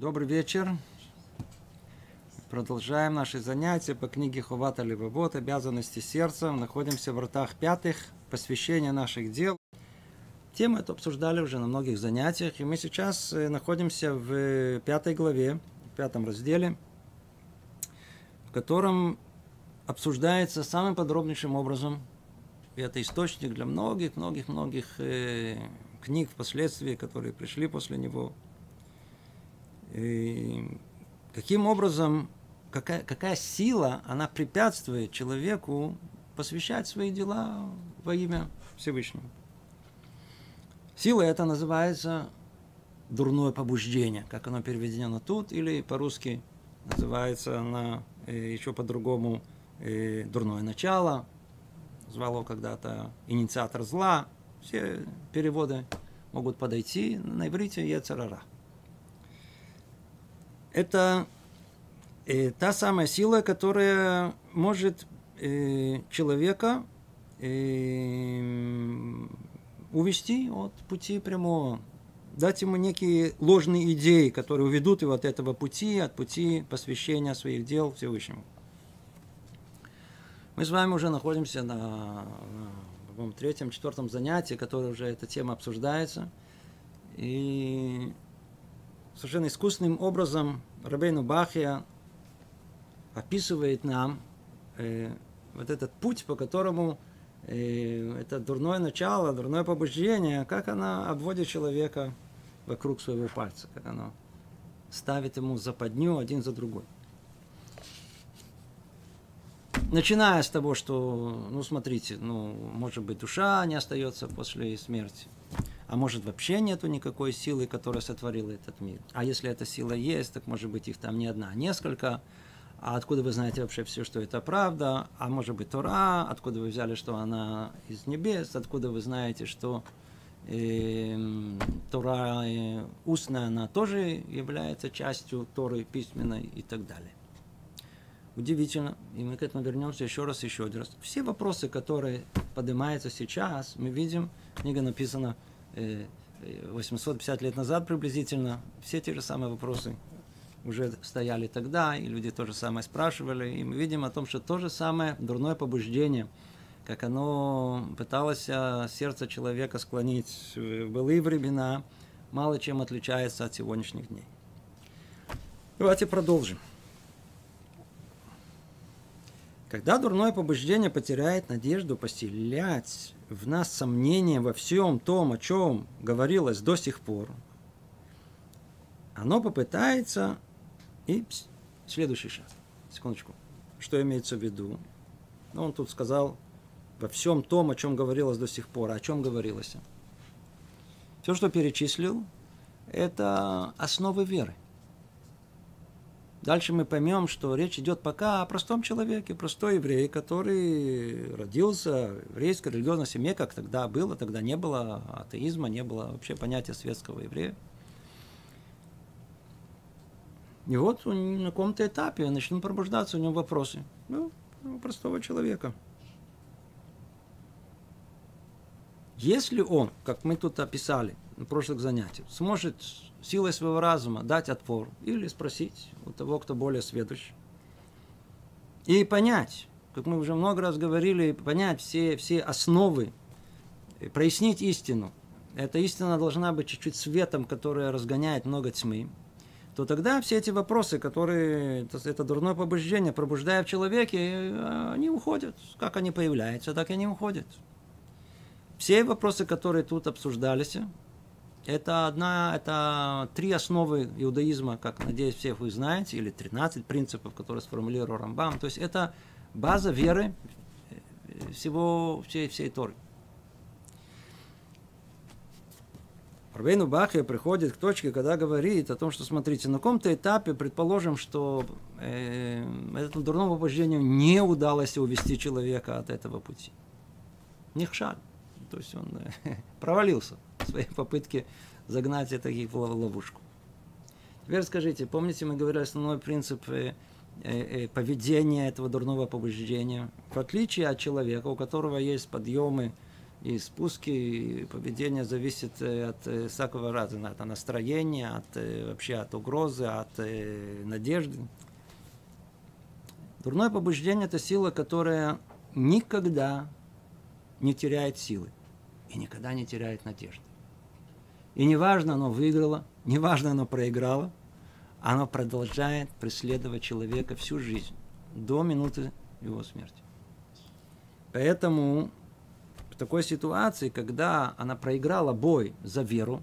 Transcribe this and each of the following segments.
Добрый вечер. Продолжаем наши занятия по книге Хувата Левовод «Обязанности сердца». Находимся в вратах пятых, посвящение наших дел. Тему эту обсуждали уже на многих занятиях, и мы сейчас э, находимся в пятой главе, в пятом разделе, в котором обсуждается самым подробнейшим образом, и это источник для многих-многих-многих э, книг впоследствии, которые пришли после него – и каким образом, какая, какая сила, она препятствует человеку посвящать свои дела во имя Всевышнего. Сила это называется дурное побуждение, как оно переведено тут, или по-русски называется она э, еще по-другому э, дурное начало, звало когда-то инициатор зла. Все переводы могут подойти на иврите Ецарара это э, та самая сила, которая может э, человека э, увести от пути прямого, дать ему некие ложные идеи, которые уведут его от этого пути, от пути посвящения своих дел Всевышнему. Мы с вами уже находимся на, на третьем, четвертом занятии, которое уже эта тема обсуждается. И совершенно искусственным образом Рабейну Бахия описывает нам э, вот этот путь, по которому э, это дурное начало, дурное побуждение, как она обводит человека вокруг своего пальца, как оно ставит ему западню один за другой. Начиная с того, что, ну, смотрите, ну, может быть, душа не остается после смерти – а может вообще нету никакой силы, которая сотворила этот мир. А если эта сила есть, так может быть их там не одна, а несколько. А откуда вы знаете вообще все, что это правда? А может быть Тора? Откуда вы взяли, что она из небес? Откуда вы знаете, что э, Тора э, устная, она тоже является частью Торы письменной и так далее. Удивительно, и мы к этому вернемся еще раз, еще один раз. Все вопросы, которые поднимаются сейчас, мы видим, книга написана 850 лет назад приблизительно, все те же самые вопросы уже стояли тогда, и люди то же самое спрашивали, и мы видим о том, что то же самое дурное побуждение, как оно пыталось а, сердце человека склонить в былые времена, мало чем отличается от сегодняшних дней. Давайте продолжим. Когда дурное побуждение потеряет надежду поселять в нас сомнение во всем том, о чем говорилось до сих пор, оно попытается и следующий шаг. Секундочку. Что имеется в виду? Ну, он тут сказал во всем том, о чем говорилось до сих пор. О чем говорилось? Все, что перечислил, это основы веры. Дальше мы поймем, что речь идет пока о простом человеке, простой еврей, который родился в еврейской религиозной семье, как тогда было, тогда не было атеизма, не было вообще понятия светского еврея. И вот на каком-то этапе начнут пробуждаться у него вопросы. Ну, простого человека. Если он, как мы тут описали на прошлых занятиях, сможет силой своего разума дать отпор или спросить у того, кто более сведущ, и понять, как мы уже много раз говорили, понять все, все основы, прояснить истину. Эта истина должна быть чуть-чуть светом, которая разгоняет много тьмы. То тогда все эти вопросы, которые это дурное побуждение, пробуждая в человеке, они уходят. Как они появляются, так и они уходят. Все вопросы, которые тут обсуждались, это одна, это три основы иудаизма, как, надеюсь, всех вы знаете, или 13 принципов, которые сформулировал Рамбам. То есть это база веры э, всего, всей, всей Торы. Рабейну Бахия приходит к точке, когда говорит о том, что, смотрите, на каком-то этапе, предположим, что э, этому дурному побуждению не удалось увести человека от этого пути. Нихшаль. То есть он э, провалился в своей попытке загнать это в ловушку. Теперь скажите, помните, мы говорили основной принцип э, э, поведения этого дурного побуждения? В отличие от человека, у которого есть подъемы и спуски, и поведение зависит от всякого раза, от настроения, от, вообще от угрозы, от надежды. Дурное побуждение – это сила, которая никогда не теряет силы и никогда не теряет надежды. И неважно, оно выиграло, неважно, оно проиграло, оно продолжает преследовать человека всю жизнь, до минуты его смерти. Поэтому в такой ситуации, когда она проиграла бой за веру,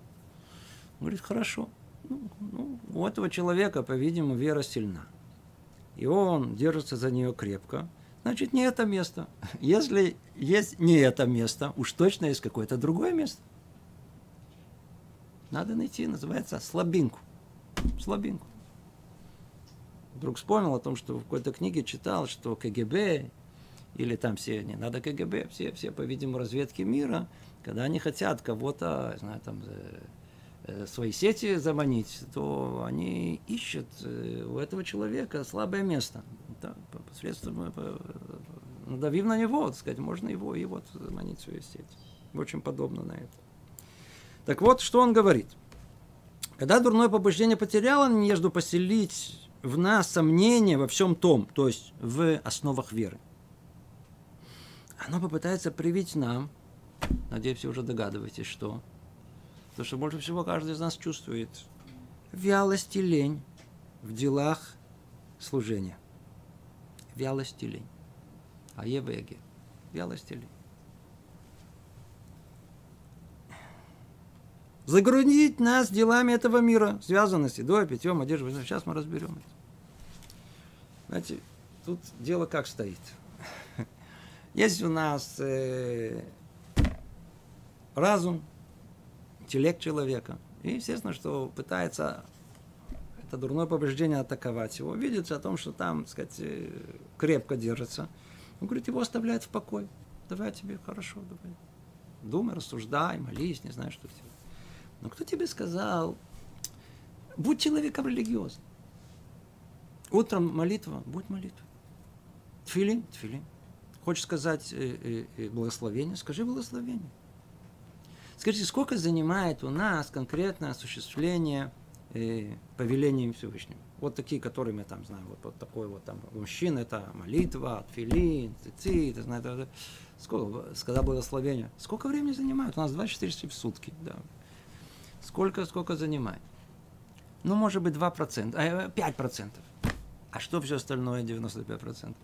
говорит, хорошо, ну, ну, у этого человека, по-видимому, вера сильна. И он держится за нее крепко, значит, не это место. Если есть не это место, уж точно есть какое-то другое место. Надо найти, называется, слабинку. Слабинку. Вдруг вспомнил о том, что в какой-то книге читал, что КГБ или там все, не надо КГБ, все, все по-видимому, разведки мира, когда они хотят кого-то, знаю, там, э, свои сети заманить, то они ищут э, у этого человека слабое место. Да, посредством, надавив на него, так сказать, можно его и вот заманить в свою сеть. Очень подобно на это. Так вот, что он говорит. Когда дурное побуждение потеряло надежду поселить в нас сомнение во всем том, то есть в основах веры, оно попытается привить нам, надеюсь, вы уже догадываетесь, что то, что больше всего каждый из нас чувствует, вялость и лень в делах служения. Вялость и лень. А ЕВГ. Вялость и лень. загрузить нас делами этого мира, связанности, едой, питьем, одеждой. Сейчас мы разберем это. Знаете, тут дело как стоит. Есть у нас э, разум, интеллект человека. И естественно, что пытается это дурное повреждение атаковать его. Видит о том, что там, так сказать, э, крепко держится. Он говорит, его оставляет в покой. Давай тебе хорошо, давай. Думай, рассуждай, молись, не знаю, что делать. Но кто тебе сказал, будь человеком религиозным. Утром молитва, будь молитва. Тфилин, тфилин. Хочешь сказать э, э, э, благословение, скажи благословение. Скажите, сколько занимает у нас конкретное осуществление э, повеления Всевышнего? Вот такие, которые мы там знаем, вот, вот такой вот там мужчина, это молитва, тфилин, цицит, это, сколько, сказал благословение. Сколько времени занимает? У нас 24 часа в сутки, да. Сколько, сколько занимает? Ну, может быть, 2%, а 5%. А что все остальное 95%?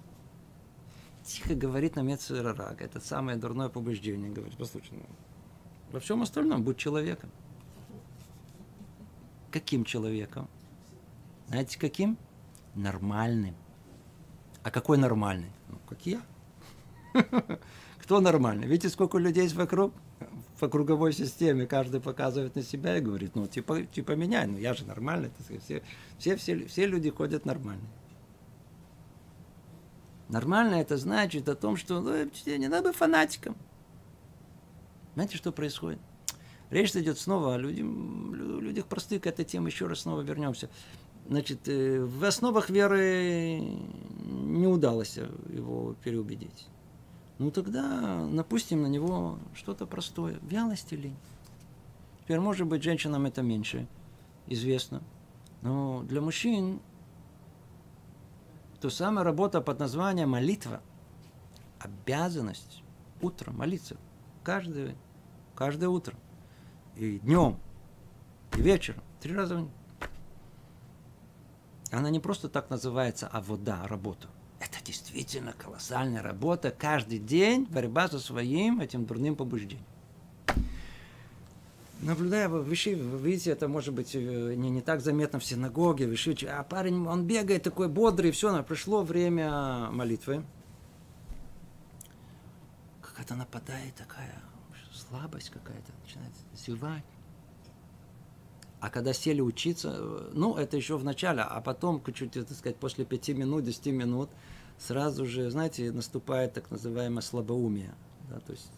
Тихо говорит на Мецерарак. Это самое дурное побуждение. Говорит, послушай, ну, во всем остальном будь человеком. Каким человеком? Знаете, каким? Нормальным. А какой нормальный? Ну, как я. Кто нормальный? Видите, сколько людей есть вокруг? по круговой системе каждый показывает на себя и говорит, ну, типа, типа меня, ну, я же нормальный. Все, все, все, все люди ходят нормально. Нормально это значит о том, что ну, не надо фанатиком. Знаете, что происходит? Речь идет снова о людях, людях простых, к этой теме еще раз снова вернемся. Значит, э, в основах веры не удалось его переубедить ну тогда напустим на него что-то простое. Вялость лень. Теперь, может быть, женщинам это меньше известно. Но для мужчин то самая работа под названием молитва, обязанность утром молиться. Каждое, каждое утро. И днем, и вечером. Три раза в. Она не просто так называется, а вода, работа. Это действительно колоссальная работа. Каждый день борьба со своим этим дурным побуждением. Наблюдая, вы, вы видите, это может быть э, не, не так заметно в синагоге, вы а парень, он бегает такой бодрый, все, пришло время молитвы. Какая-то нападает такая слабость какая-то, начинает зевать. А когда сели учиться, э, ну, это еще в начале, а потом, чуть, так сказать, после пяти минут, десяти минут, сразу же, знаете, наступает так называемое слабоумие. Да, то есть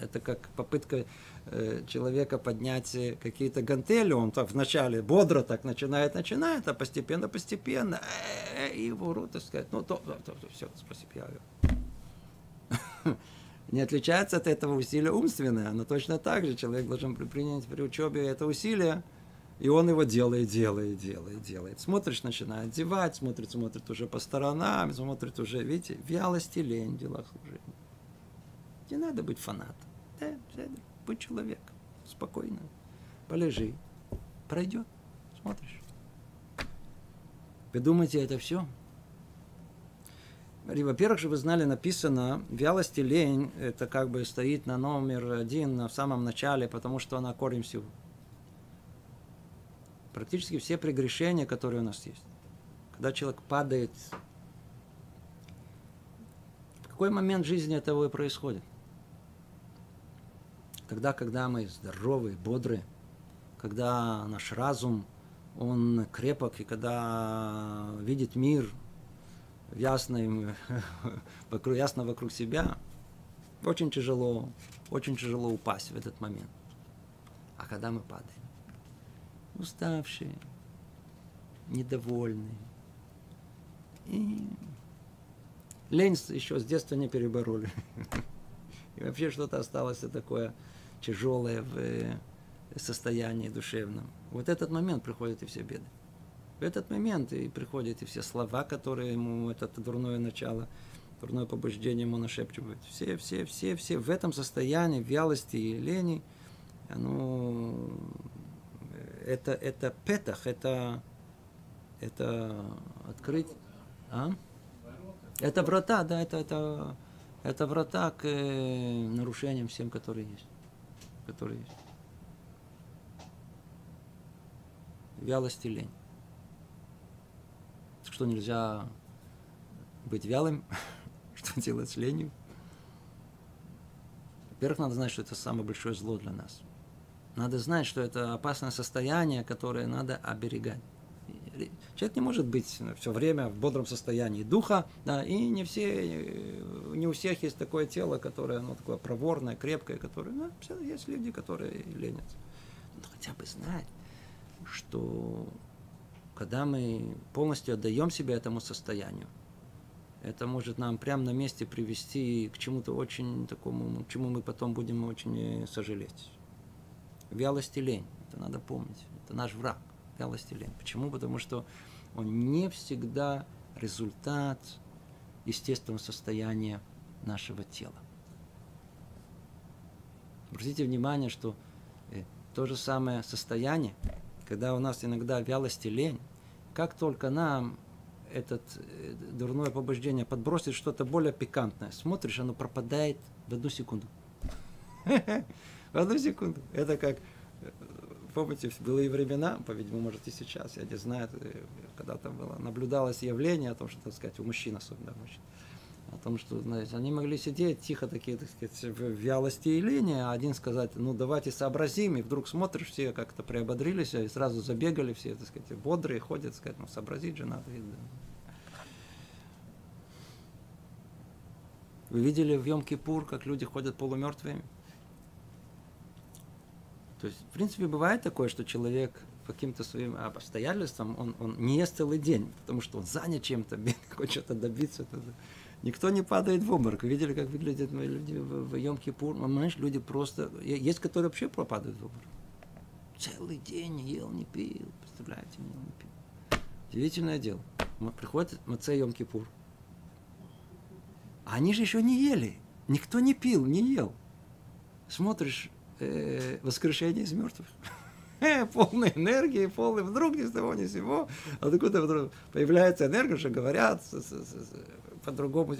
это как попытка э, человека поднять э, какие-то гантели, он так вначале бодро так начинает, начинает, а постепенно, постепенно, э, и его рот, так сказать, ну, то, то, то, то все, спасибо, я... не отличается от этого усилия умственное, но точно так же человек должен принять при учебе это усилие, и он его делает, делает, делает, делает. Смотришь, начинает одевать, смотрит, смотрит уже по сторонам, смотрит уже, видите, вялость и лень в делах служения. Не надо быть фанатом. Да, будь человек. Спокойно. Полежи. Пройдет. Смотришь. Вы думаете, это все? Во-первых, чтобы вы знали, написано, вялость и лень, это как бы стоит на номер один в самом начале, потому что она корень всего. Практически все прегрешения, которые у нас есть. Когда человек падает, в какой момент жизни этого и происходит? Тогда, когда мы здоровы, бодры, когда наш разум, он крепок, и когда видит мир ясно, вокруг, ясно вокруг себя, очень тяжело, очень тяжело упасть в этот момент. А когда мы падаем? Уставшие, недовольные. И лень еще с детства не перебороли. И вообще что-то осталось такое тяжелое в э, состоянии душевном. Вот этот момент приходят и все беды. В этот момент и приходят и все слова, которые ему это дурное начало, дурное побуждение ему нашепчивают. Все, все, все, все в этом состоянии вялости и лени, оно, это, это петах, это, это открыть, а? Это врата, да, это, это, это врата к э, нарушениям всем, которые есть которые есть. Вялость и лень. Что нельзя быть вялым? Что делать с ленью? Во-первых, надо знать, что это самое большое зло для нас. Надо знать, что это опасное состояние, которое надо оберегать. Человек не может быть все время в бодром состоянии духа, да, и не все, не у всех есть такое тело, которое, ну, такое проворное, крепкое, которое, ну, есть люди, которые ленятся. Но хотя бы знать, что когда мы полностью отдаем себя этому состоянию, это может нам прямо на месте привести к чему-то очень такому, чему мы потом будем очень сожалеть. Вялость и лень, это надо помнить, это наш враг вялость и лень. Почему? Потому что он не всегда результат естественного состояния нашего тела. Обратите внимание, что э, то же самое состояние, когда у нас иногда вялость и лень, как только нам это э, дурное побуждение подбросит что-то более пикантное, смотришь, оно пропадает в одну секунду. В одну секунду. Это как э, помните, в былые времена, по-видимому, может и сейчас, я не знаю, когда там было, наблюдалось явление о том, что, так сказать, у мужчин особенно, мужчин, о том, что, знаете, они могли сидеть тихо такие, так сказать, в вялости и линии, а один сказать, ну, давайте сообразим, и вдруг смотришь, все как-то приободрились, и сразу забегали все, так сказать, бодрые, ходят, сказать, ну, сообразить же надо. Вы видели в Йом-Кипур, как люди ходят полумертвыми? То есть, в принципе, бывает такое, что человек по каким-то своим обстоятельствам, он, он не ест целый день, потому что он занят чем-то, хочет что-то добиться. Это, никто не падает в обморок. Вы видели, как выглядят мои люди в, Йом-Кипур? Понимаешь, люди просто... Есть, которые вообще пропадают в обморок. Целый день не ел, не пил. Представляете, не ел, не пил. Удивительное дело. Приходит Маце Йом-Кипур. А они же еще не ели. Никто не пил, не ел. Смотришь, э, воскрешение из мертвых. Э, полной энергии, полный, вдруг ни с того ни с сего, откуда вдруг появляется энергия, что говорят по-другому.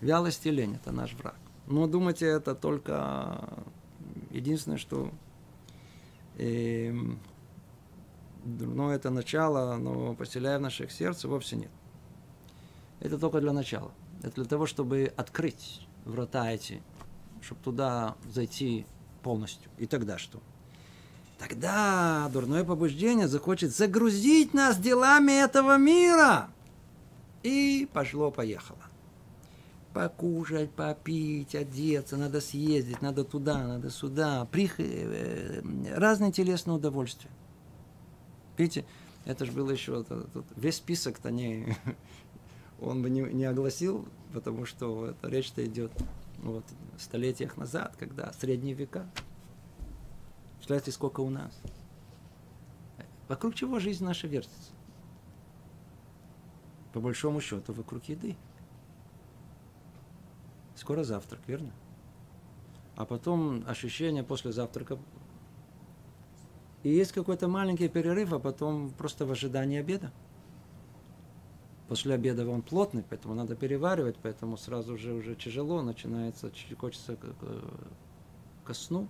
Вялость и лень – это наш враг. Но думайте, это только единственное, что э, дурное это начало, но поселяя в наших сердце, вовсе нет. Это только для начала. Это для того, чтобы открыть врата эти чтобы туда зайти полностью. И тогда что? Тогда дурное побуждение захочет загрузить нас делами этого мира. И пошло-поехало. Покушать, попить, одеться, надо съездить, надо туда, надо сюда. Прих... Э, разные телесные удовольствия. Видите, это же было еще, весь список-то не, он бы не, не огласил, потому что речь-то идет вот, столетиях назад, когда средние века. Представляете, сколько у нас? Вокруг чего жизнь наша вертится? По большому счету, вокруг еды. Скоро завтрак, верно? А потом ощущение после завтрака. И есть какой-то маленький перерыв, а потом просто в ожидании обеда. После обеда он плотный, поэтому надо переваривать, поэтому сразу же уже тяжело, начинается, хочется ко сну.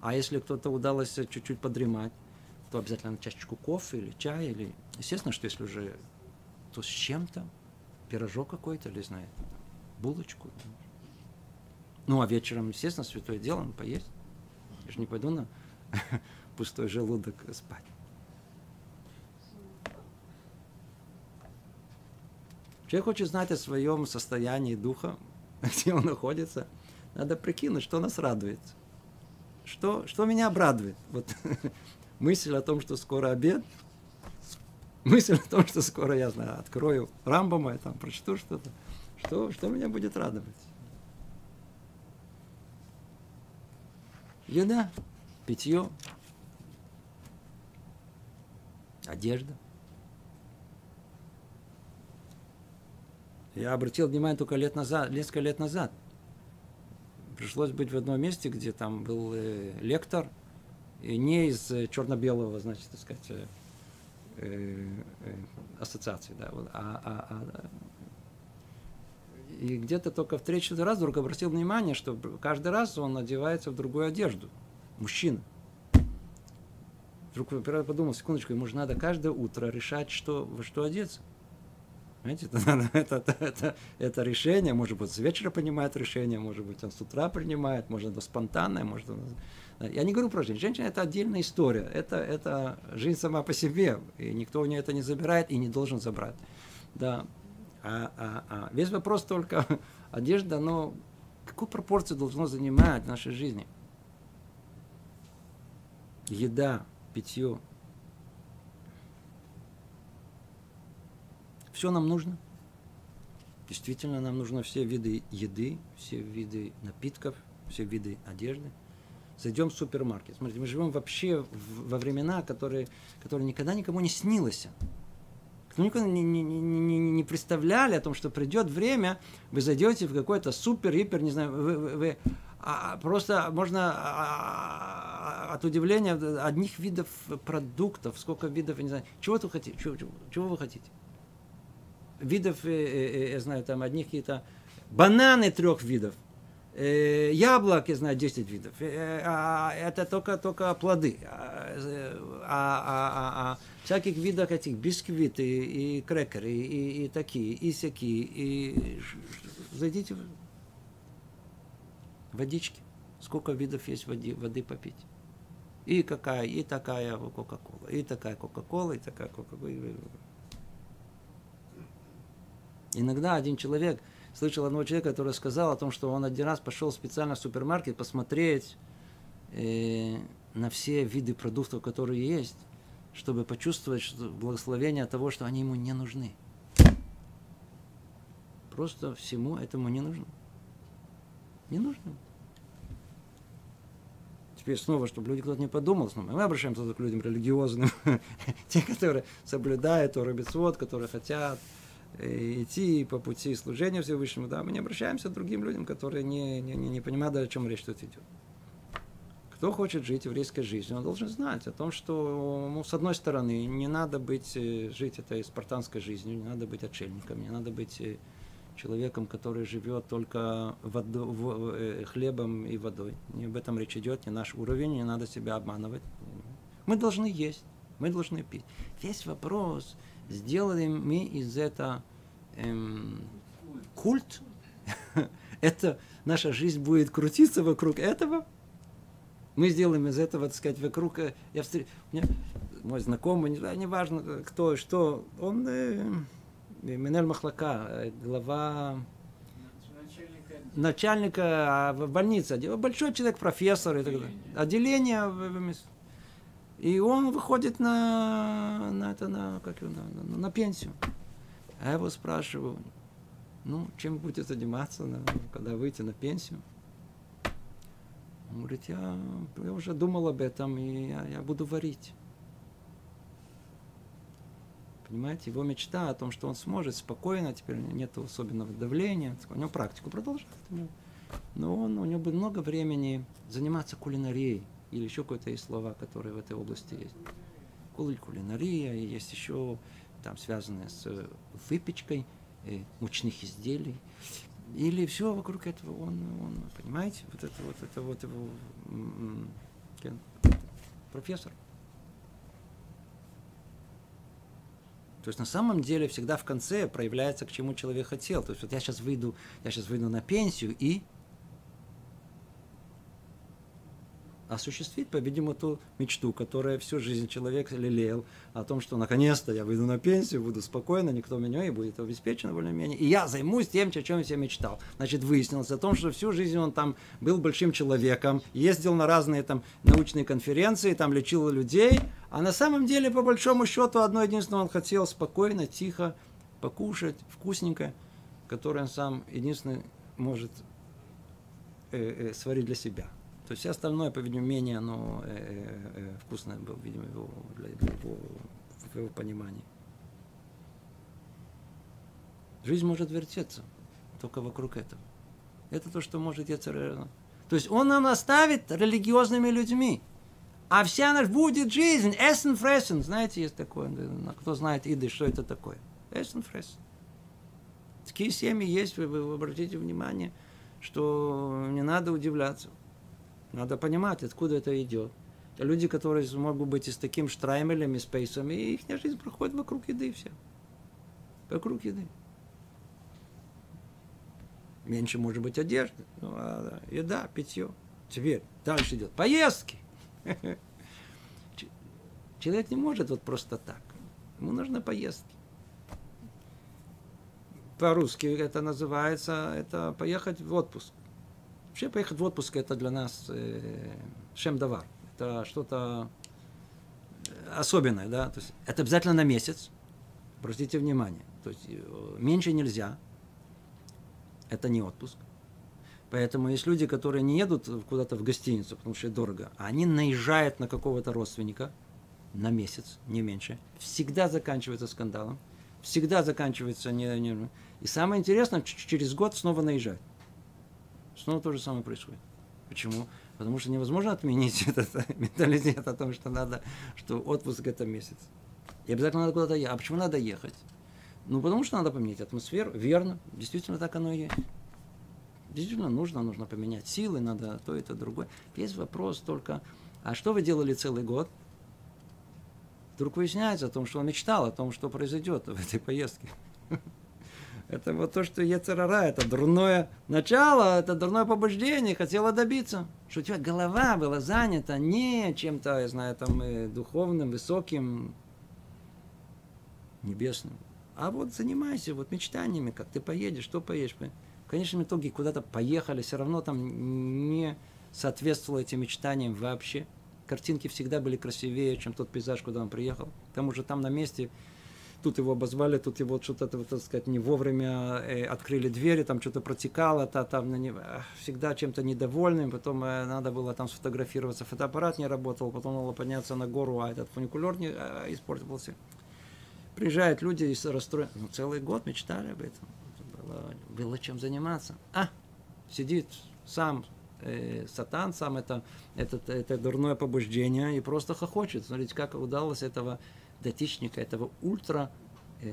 А если кто-то удалось чуть-чуть подремать, то обязательно чашечку кофе или чая, или... Естественно, что если уже то с чем-то, пирожок какой-то, или, знает, булочку. Ну, а вечером, естественно, святое дело, ну, поесть. Я же не пойду на пустой желудок спать. Человек хочет знать о своем состоянии духа, где он находится. Надо прикинуть, что нас радует. Что, что меня обрадует? Вот мысль о том, что скоро обед, мысль о том, что скоро я знаю, открою Рамбома, я там прочту что-то. Что, что меня будет радовать? Еда, питье, одежда. Я обратил внимание только лет назад, несколько лет назад. Пришлось быть в одном месте, где там был э, лектор, и не из э, черно-белого, значит, так сказать, э, э, ассоциации, да, вот, а, а, а, и где-то только в третий раз вдруг обратил внимание, что каждый раз он одевается в другую одежду. Мужчина. Вдруг подумал, секундочку, ему же надо каждое утро решать, что, во что одеться. Понимаете, это, это, это, это решение, может быть, с вечера принимает решение, может быть, он с утра принимает, может, это спонтанное, может. Я не говорю про женщин. Женщина – это отдельная история. Это, это жизнь сама по себе, и никто у нее это не забирает и не должен забрать. Да. А, а, а. Весь вопрос только одежда, но какую пропорцию должно занимать в нашей жизни? Еда, питье – Все нам нужно. Действительно, нам нужно все виды еды, все виды напитков, все виды одежды. Зайдем в супермаркет. Смотрите, мы живем вообще во времена, которые, которые никогда никому не снилось. Кто никогда не, не, не, не, представляли о том, что придет время, вы зайдете в какой-то супер-гипер, не знаю, вы, вы, вы а, просто можно а, от удивления одних видов продуктов, сколько видов, не знаю, чего вы хотите, чего, чего, чего вы хотите? видов, э, э, э, я знаю, там одних какие-то бананы трех видов, яблок, я знаю, 10 видов. А это только, только плоды. А, а, а, а всяких видов этих бисквиты и крекеры, и, и такие, и всякие. И зайдите в водички. Сколько видов есть воды, воды попить. И какая, и такая Кока-Кола, и такая Кока-Кола, и такая Кока-Кола. Иногда один человек, слышал одного человека, который сказал о том, что он один раз пошел специально в супермаркет посмотреть э, на все виды продуктов, которые есть, чтобы почувствовать что благословение того, что они ему не нужны. Просто всему этому не нужно. Не нужно. Теперь снова, чтобы люди кто-то не подумал, снова, мы обращаемся к людям религиозным, те, которые соблюдают Тору которые хотят идти по пути служения Всевышнему, да, мы не обращаемся к другим людям, которые не, не, не, не понимают, о чем речь тут идет. Кто хочет жить еврейской жизнью, он должен знать о том, что, ну, с одной стороны, не надо быть, э, жить этой спартанской жизнью, не надо быть отшельником, не надо быть э, человеком, который живет только водо, в, хлебом и водой. Не об этом речь идет, не наш уровень, не надо себя обманывать. Мы должны есть, мы должны пить. Весь вопрос, сделаем мы из этого эм, культ, это наша жизнь будет крутиться вокруг этого, мы сделаем из этого, так сказать, вокруг... Э, я встр... мой знакомый, не, не важно кто и что, он э, Минель Махлака, э, глава начальника а, в больнице, большой человек, профессор, и так далее. отделение и он выходит на, на, это, на, как его, на, на, на пенсию. А я его спрашиваю, ну, чем будете заниматься, когда выйти на пенсию? Он говорит, я, я уже думал об этом, и я, я буду варить. Понимаете, его мечта о том, что он сможет спокойно, теперь нет особенного давления, у него практику продолжает. Но он, у него будет много времени заниматься кулинарией, или еще какое-то есть слова, которые в этой области есть. Кулинария, и есть еще там связанные с выпечкой э, мучных изделий. Или все вокруг этого он, он, понимаете, вот это вот, это вот его профессор. То есть на самом деле всегда в конце проявляется, к чему человек хотел. То есть вот я сейчас выйду, я сейчас выйду на пенсию и осуществить, по-видимому, ту мечту, которая всю жизнь человек лелеял, о том, что наконец-то я выйду на пенсию, буду спокойно, никто меня не будет обеспечен более-менее, и я займусь тем, о чем я мечтал. Значит, выяснилось о том, что всю жизнь он там был большим человеком, ездил на разные там научные конференции, там лечил людей, а на самом деле, по большому счету, одно единственное, он хотел спокойно, тихо покушать, вкусненько, которое он сам единственный может э, э, сварить для себя. То есть все остальное, по-видимому, менее оно э, э, э, вкусное было, видимо, его, для, для его, в его понимании. Жизнь может вертеться только вокруг этого. Это то, что может Яцерера. То есть он нам оставит религиозными людьми. А вся наша будет жизнь. Эссен фрессен. Знаете, есть такое. Кто знает иды, что это такое? Эссен фрессен. Такие семьи есть, вы, вы обратите внимание, что не надо удивляться. Надо понимать, откуда это идет. Люди, которые могут быть и с таким штраймелем, и спейсом, и их жизнь проходит вокруг еды все. Вокруг еды. Меньше может быть одежды, ну, а еда, питье. Теперь дальше идет поездки. Человек не может вот просто так. Ему нужны поездки. По-русски это называется, это поехать в отпуск. Вообще поехать в отпуск это для нас э, шемдавар. Это что-то особенное, да. То есть это обязательно на месяц. Обратите внимание. То есть э, меньше нельзя. Это не отпуск. Поэтому есть люди, которые не едут куда-то в гостиницу, потому что дорого, а они наезжают на какого-то родственника на месяц, не меньше. Всегда заканчивается скандалом. Всегда заканчивается не, не... И самое интересное, через год снова наезжают. Снова то же самое происходит. Почему? Потому что невозможно отменить этот менталитет о том, что надо, что отпуск это месяц. И обязательно надо куда-то ехать. А почему надо ехать? Ну, потому что надо поменять атмосферу. Верно. Действительно так оно и есть. Действительно нужно, нужно поменять силы, надо то, это, другое. Есть вопрос только, а что вы делали целый год? Вдруг выясняется о том, что он мечтал о том, что произойдет в этой поездке. Это вот то, что Ецерара, это дурное начало, это дурное побуждение, хотела добиться. Что у тебя голова была занята не чем-то, я знаю, там, духовным, высоким, небесным. А вот занимайся вот мечтаниями, как ты поедешь, что поедешь. В конечном итоге куда-то поехали, все равно там не соответствовало этим мечтаниям вообще. Картинки всегда были красивее, чем тот пейзаж, куда он приехал. К тому же там на месте тут его обозвали, тут его что-то, так сказать, не вовремя э, открыли двери, там что-то протекало, та, там на него, всегда чем-то недовольным, потом э, надо было там сфотографироваться, фотоаппарат не работал, потом надо подняться на гору, а этот фуникулер не э, испортился. Приезжают люди и расстроены. Ну, целый год мечтали об этом. Было, было чем заниматься. А, сидит сам э, сатан, сам это, это, это дурное побуждение и просто хохочет. Смотрите, как удалось этого датичника, этого ультра э,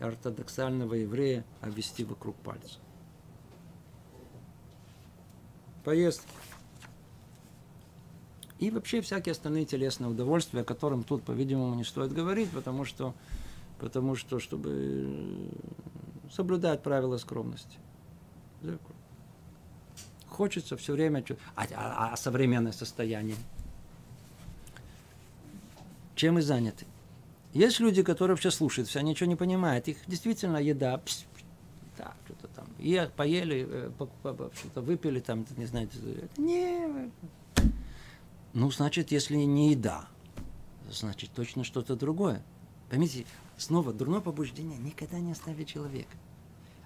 ортодоксального еврея обвести вокруг пальца. Поездки. И вообще всякие остальные телесные удовольствия, о которых тут, по-видимому, не стоит говорить, потому что, потому что чтобы соблюдать правила скромности. Хочется все время... А, а, а современное состояние? Чем мы заняты? Есть люди, которые вообще слушают, все, ничего не понимают. Их действительно еда, пс, так, что-то там, и поели, э, что-то выпили, там, не знаю, не. Ну, значит, если не еда, значит, точно что-то другое. Поймите, снова, дурное побуждение никогда не оставит человека.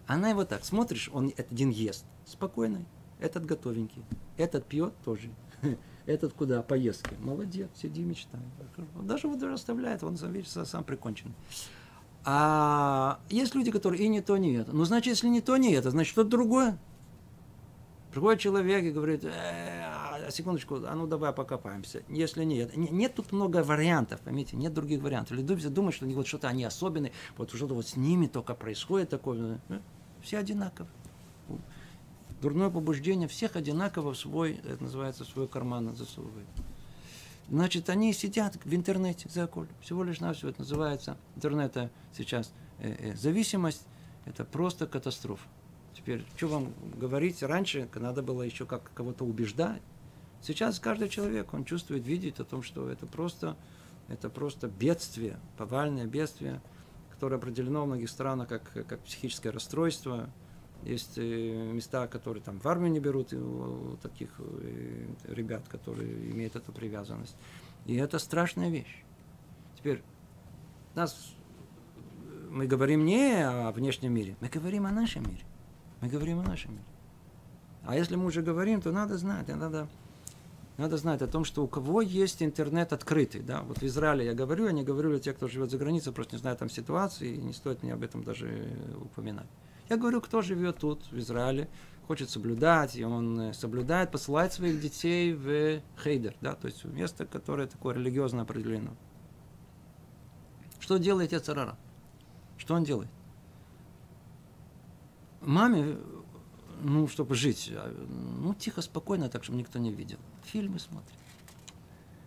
Она его так, смотришь, он один ест, спокойный, этот готовенький, этот пьет тоже, этот куда, поездки, молодец, сиди, мечтай. Даже вот даже оставляет, он сам, видишь, сам прикончен. А есть люди, которые и не то, не это. Ну, значит, если не то, не это, значит, что-то другое. Приходит человек и говорит, э, секундочку, а ну давай покопаемся. Если нет, нет тут много вариантов, поймите, нет других вариантов. Люди думают, что вот что-то они особенные, вот что-то вот с ними только происходит такое. Э, все одинаково. Дурное побуждение всех одинаково в свой, это называется, в свой карман засовывает. Значит, они сидят в интернете за околь. Всего лишь на все это называется интернета сейчас. Э, э, зависимость – это просто катастрофа. Теперь, что вам говорить? Раньше надо было еще как кого-то убеждать. Сейчас каждый человек, он чувствует, видит о том, что это просто, это просто бедствие, повальное бедствие, которое определено в многих странах как, как психическое расстройство. Есть э, места, которые там в армию не берут у таких э, ребят, которые имеют эту привязанность. И это страшная вещь. Теперь нас мы говорим не о внешнем мире, мы говорим о нашем мире. Мы говорим о нашем мире. А если мы уже говорим, то надо знать, надо, надо знать о том, что у кого есть интернет открытый. Да? Вот в Израиле я говорю, я не говорю для тех, кто живет за границей, просто не знаю там ситуации, и не стоит мне об этом даже упоминать. Я говорю, кто живет тут, в Израиле, хочет соблюдать, и он э, соблюдает, посылает своих детей в хейдер, да, то есть в место, которое такое религиозно определено. Что делает Яцерара? Что он делает? Маме, ну, чтобы жить, а, ну, тихо, спокойно, так, чтобы никто не видел. Фильмы смотрит.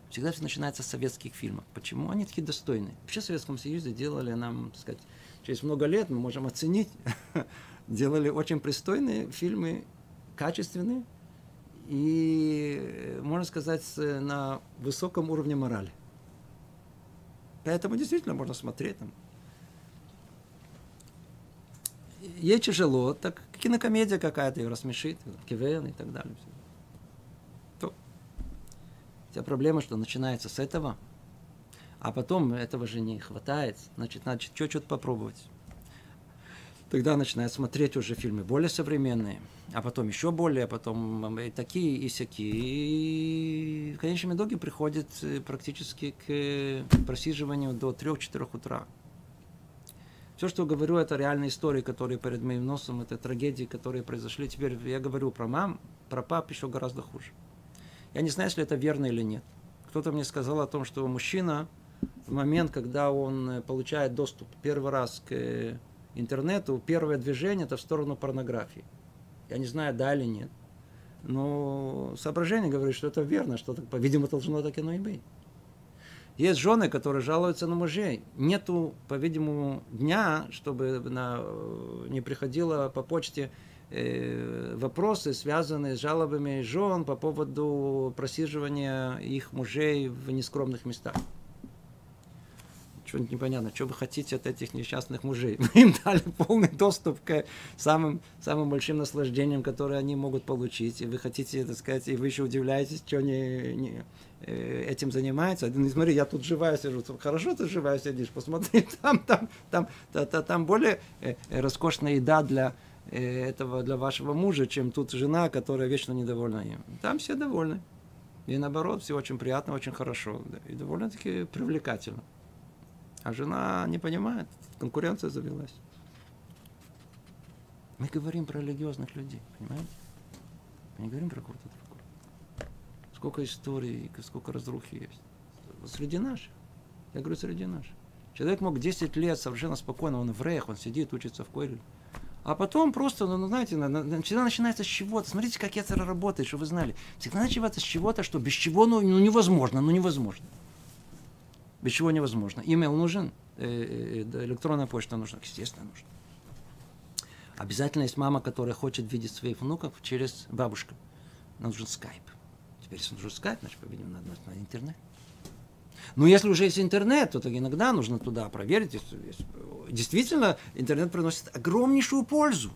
Всегда все начинается с советских фильмов. Почему? Они такие достойные. Вообще в Советском Союзе делали нам, так сказать, через много лет мы можем оценить, делали очень пристойные фильмы, качественные, и, можно сказать, на высоком уровне морали. Поэтому действительно можно смотреть там. Ей тяжело, так кинокомедия какая-то ее рассмешит, КВН и так далее. Вся проблема, что начинается с этого, а потом этого же не хватает, значит, надо что-то попробовать. Тогда начинает смотреть уже фильмы более современные, а потом еще более, а потом и такие, и всякие. И в конечном итоге приходит э, практически к просиживанию до 3-4 утра. Все, что говорю, это реальные истории, которые перед моим носом, это трагедии, которые произошли. Теперь я говорю про мам, про пап еще гораздо хуже. Я не знаю, если это верно или нет. Кто-то мне сказал о том, что мужчина в момент, когда он э, получает доступ первый раз к э, интернету, первое движение это в сторону порнографии. Я не знаю, да или нет. Но соображение говорит, что это верно, что, по-видимому, должно так оно и быть. Есть жены, которые жалуются на мужей. Нету, по-видимому, дня, чтобы на, э, не приходило по почте вопросы, связанные с жалобами жен по поводу просиживания их мужей в нескромных местах что-нибудь непонятно, что вы хотите от этих несчастных мужей. Мы им дали полный доступ к самым, самым большим наслаждениям, которые они могут получить. И вы хотите, так сказать, и вы еще удивляетесь, что они не, э, этим занимаются. Ну, смотри, я тут живая сижу. Хорошо ты живая сидишь, посмотри, там, там, там, там, там более э, роскошная еда для, э, этого, для вашего мужа, чем тут жена, которая вечно недовольна им. Там все довольны. И наоборот, все очень приятно, очень хорошо. И довольно-таки привлекательно. А жена не понимает, конкуренция завелась. Мы говорим про религиозных людей, понимаете? Мы не говорим про кого-то другого. Сколько историй, сколько разрухи есть. Среди наших. Я говорю, среди наших. Человек мог 10 лет совершенно спокойно, он в реях, он сидит, учится в Койле. А потом просто, ну, знаете, всегда начинается с чего-то. Смотрите, как это работает, что вы знали. Всегда начинается с чего-то, что без чего ну, ну невозможно, ну невозможно без чего невозможно. Имейл нужен, э, э, электронная почта нужна, естественно, нужна. Обязательно есть мама, которая хочет видеть своих внуков через бабушку. нужен скайп. Теперь, если нужен скайп, значит, по-видимому, надо на интернет. Но если уже есть интернет, то иногда нужно туда проверить. Действительно, интернет приносит огромнейшую пользу.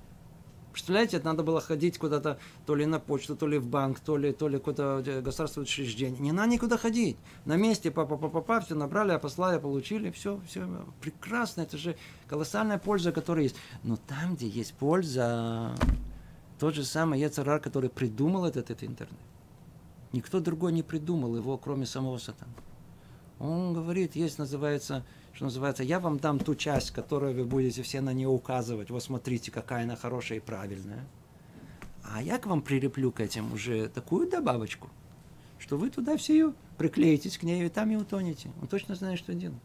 Представляете, это надо было ходить куда-то, то ли на почту, то ли в банк, то ли, то ли куда-то э, государственное учреждение. Не надо никуда ходить. На месте папа, папа, папа, все набрали, послали, получили, все, все. Прекрасно, это же колоссальная польза, которая есть. Но там, где есть польза, тот же самый Ецарар, который придумал этот, этот интернет. Никто другой не придумал его, кроме самого сатана. Он говорит, есть, называется, что называется, я вам дам ту часть, которую вы будете все на нее указывать. Вот смотрите, какая она хорошая и правильная. А я к вам прилеплю к этим уже такую добавочку, что вы туда все ее приклеитесь к ней, и там и утонете. Он точно знает, что делать.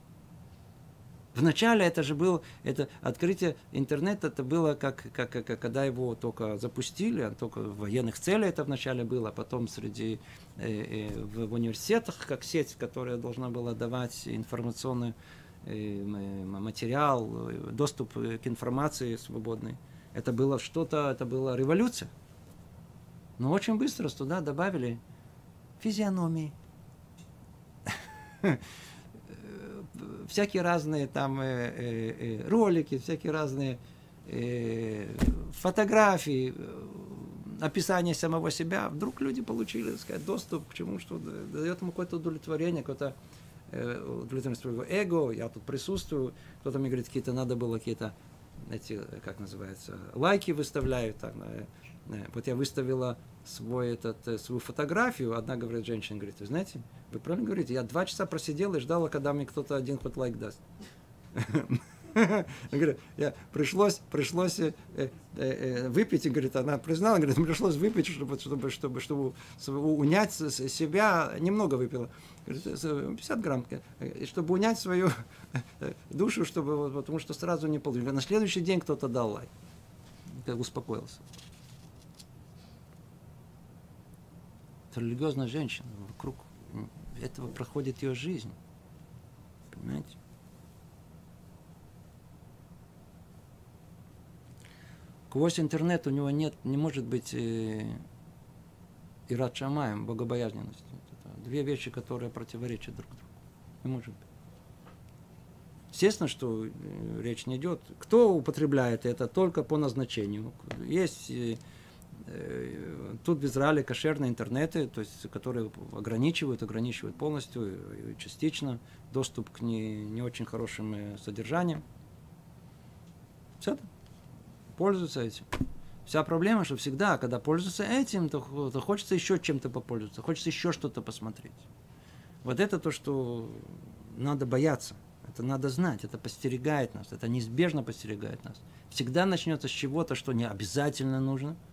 Вначале это же было, это открытие интернета, это было как, как, как когда его только запустили, а только в военных целях это вначале было, а потом среди э, э, в, в университетах как сеть, которая должна была давать информационный э, материал, доступ к информации свободной. Это было что-то, это была революция. Но очень быстро туда добавили физиономии всякие разные там э, э, э, ролики, всякие разные фотографии, описание самого себя, вдруг люди получили, так сказать, доступ к чему, что дает ему какое-то удовлетворение, какое-то удовлетворение своего эго, я тут присутствую, кто-то мне говорит, какие-то надо было какие-то эти, как называется, лайки выставляют, так, вот я выставила свой этот, э, свою фотографию, одна говорит, женщина говорит, вы знаете, вы правильно говорите, я два часа просидела и ждала, когда мне кто-то один хоть лайк даст. Я пришлось, пришлось э, э, э, выпить, и говорит, она признала, говорит, пришлось выпить, чтобы, чтобы, чтобы, чтобы, унять себя, немного выпила, говорит, 50 грамм, чтобы унять свою душу, чтобы, потому что сразу не получили. На следующий день кто-то дал лайк, успокоился. Это религиозная женщина, вокруг этого проходит ее жизнь. Понимаете? Сквозь интернет у него нет, не может быть э, ират шамаем, богобоязненность. Это две вещи, которые противоречат друг другу. Не может быть. Естественно, что э, речь не идет. Кто употребляет это только по назначению. Есть Э, тут в Израиле кошерные интернеты, то есть, которые ограничивают, ограничивают полностью и частично доступ к не, не очень хорошим э, содержаниям. Все, пользуются этим. Вся проблема, что всегда, когда пользуются этим, то, то хочется еще чем-то попользоваться, хочется еще что-то посмотреть. Вот это то, что надо бояться. Это надо знать, это постерегает нас, это неизбежно постерегает нас. Всегда начнется с чего-то, что не обязательно нужно –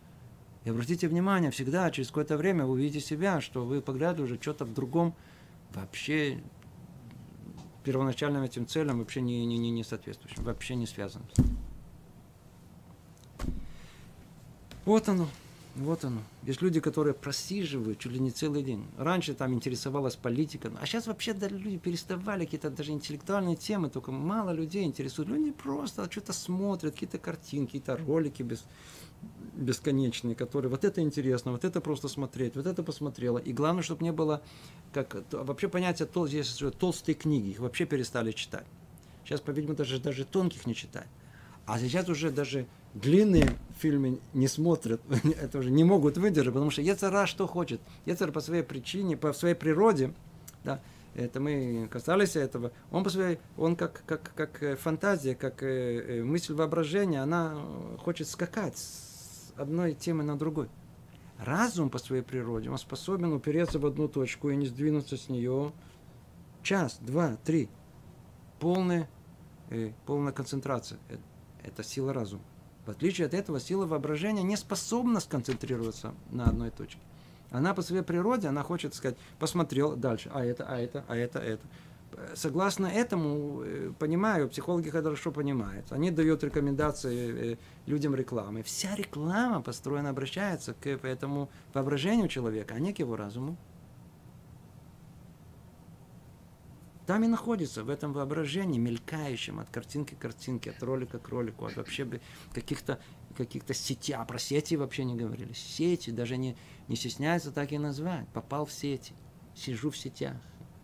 и обратите внимание, всегда через какое-то время вы увидите себя, что вы поглядываете уже что-то в другом, вообще первоначальным этим целям вообще не, не, не, не соответствующим, вообще не связанным. Вот оно. Вот оно. Есть люди, которые просиживают чуть ли не целый день. Раньше там интересовалась политика, а сейчас вообще даже люди переставали какие-то даже интеллектуальные темы, только мало людей интересуют. Люди просто что-то смотрят, какие-то картинки, какие-то ролики без, бесконечные, которые вот это интересно, вот это просто смотреть, вот это посмотрела. И главное, чтобы не было, как вообще понятие, тол, здесь толстые книги, их вообще перестали читать. Сейчас, по-видимому, даже, даже тонких не читают. А сейчас уже даже длинные фильмы не смотрят, это уже не могут выдержать, потому что Ецара что хочет? Ецар по своей причине, по своей природе, да, это мы касались этого, он по своей, он как, как, как э, фантазия, как э, э, мысль воображения, она хочет скакать одной темы на другой. Разум по своей природе, он способен упереться в одну точку и не сдвинуться с нее час, два, три. Полная, э, полная концентрация. Это сила разума. В отличие от этого, сила воображения не способна сконцентрироваться на одной точке. Она по своей природе, она хочет сказать, посмотрел дальше, а это, а это, а это, это. Согласно этому, э, понимаю, психологи хорошо понимают. Они дают рекомендации э, людям рекламы. Вся реклама построена, обращается к этому воображению человека, а не к его разуму. Там и находится, в этом воображении, мелькающем от картинки к картинке, от ролика к ролику, от вообще каких-то каких сетей, а про сети вообще не говорили. Сети, даже не, не стесняются так и назвать. Попал в сети, сижу в сетях,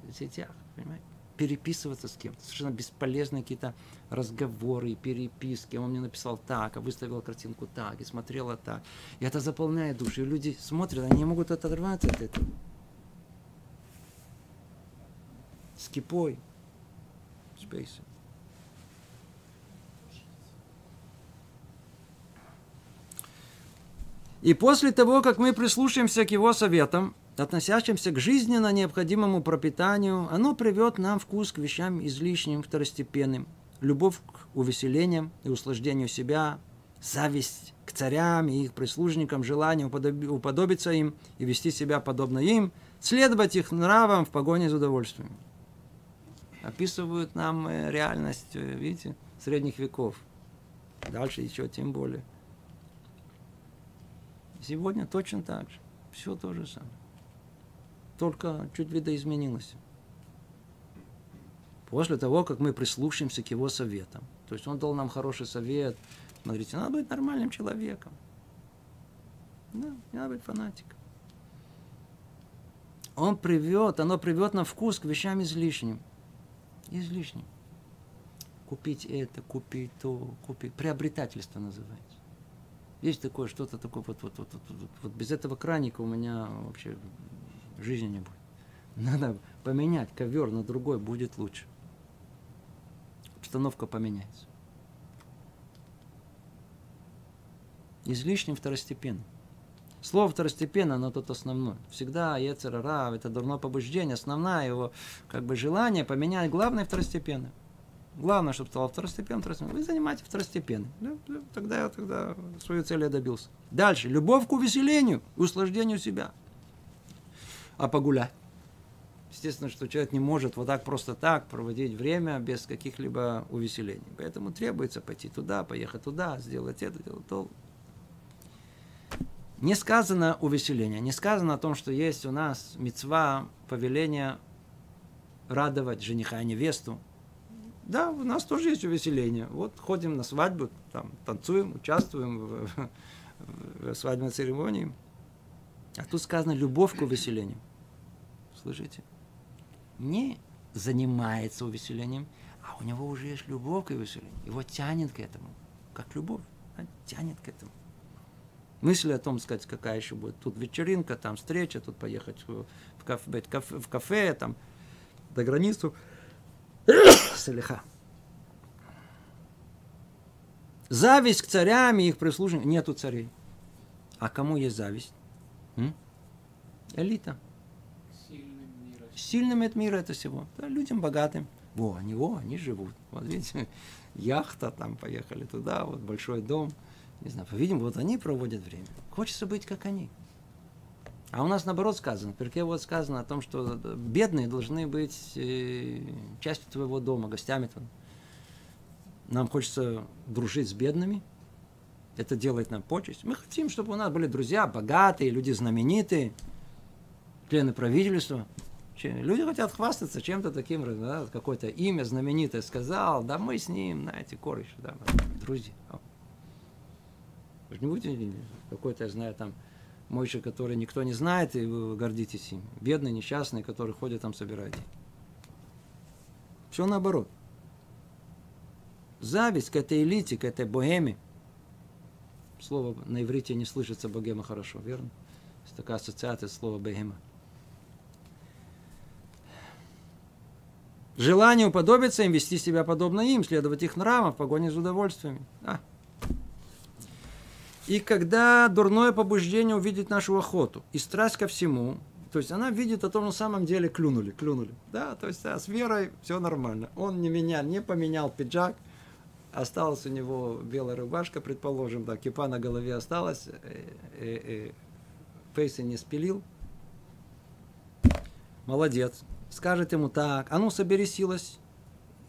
в сетях, понимаете? Переписываться с кем-то. Совершенно бесполезные какие-то разговоры, переписки. Он мне написал так, а выставил картинку так, и смотрела так. И это заполняет душу. И люди смотрят, они не могут оторваться от этого. С кипой. Спейсом. И после того, как мы прислушаемся к его советам, относящимся к жизненно необходимому пропитанию, оно приведет нам вкус к вещам излишним, второстепенным, любовь к увеселениям и услаждению себя, зависть к царям и их прислужникам, желание уподобиться им и вести себя подобно им, следовать их нравам в погоне за удовольствием. Описывают нам э, реальность, э, видите, средних веков. Дальше еще тем более. Сегодня точно так же. Все то же самое. Только чуть видоизменилось. После того, как мы прислушаемся к его советам. То есть он дал нам хороший совет. Смотрите, надо быть нормальным человеком. Да, не надо быть фанатиком. Он привет, оно приведет на вкус к вещам излишним. Излишним. Купить это, купить то, купить. Приобретательство называется. Есть такое, что-то такое, вот, вот, вот, вот, вот, вот без этого краника у меня вообще жизни не будет. Надо поменять ковер на другой, будет лучше. Обстановка поменяется. Излишним второстепенным. Слово второстепенно, оно тут основное. Всегда Ецерара, это дурное побуждение, основное его как бы желание поменять главное второстепенное. Главное, чтобы стало второстепенным, второстепенным. Вы занимаете второстепенным. Да, да, тогда, я тогда свою цель я добился. Дальше. Любовь к увеселению, услаждению себя. А погулять? Естественно, что человек не может вот так просто так проводить время без каких-либо увеселений. Поэтому требуется пойти туда, поехать туда, сделать это, сделать то. Не сказано увеселение, не сказано о том, что есть у нас мецва, повеление радовать жениха и невесту, да, у нас тоже есть увеселение. Вот ходим на свадьбу, там танцуем, участвуем в, в, в свадебной церемонии. А тут сказано любовь к увеселению. Слышите? Не занимается увеселением, а у него уже есть любовь к увеселению. Его тянет к этому. Как любовь. Да? Тянет к этому. Мысли о том, сказать, какая еще будет. Тут вечеринка, там встреча, тут поехать в кафе, в кафе там до границу. Салиха. Зависть к царям и их прислужникам. Нету царей. А кому есть зависть? М? Элита. Сильным от мира это всего. Да, людям богатым. Во, они, о, они живут. Вот видите, яхта, там поехали туда, вот большой дом. Не знаю, по-видимому, вот они проводят время. Хочется быть как они. А у нас наоборот сказано, перке вот сказано о том, что бедные должны быть э, частью твоего дома, гостями. Там. Нам хочется дружить с бедными. Это делает нам почесть. Мы хотим, чтобы у нас были друзья богатые, люди знаменитые, члены правительства. Люди хотят хвастаться чем-то таким, да, какое-то имя знаменитое сказал, да мы с ним, знаете, кореш, да, друзья. Вы же не будете какой-то, я знаю, там, Мойша, который никто не знает, и вы гордитесь им. Бедный, несчастный, который ходит там, собирает Все наоборот. Зависть к этой элите, к этой богеме. Слово на иврите не слышится богема хорошо, верно? Есть такая ассоциация слова богема. Желание уподобиться им, вести себя подобно им, следовать их нравам в погоне за удовольствиями. А, и когда дурное побуждение увидит нашу охоту и страсть ко всему, то есть она видит о том, на самом деле клюнули, клюнули. Да, то есть а с верой все нормально. Он не менял, не поменял пиджак, осталась у него белая рубашка, предположим, да, кипа на голове осталась, э, э, э, фейсы не спилил. Молодец. Скажет ему так, а ну собери силось.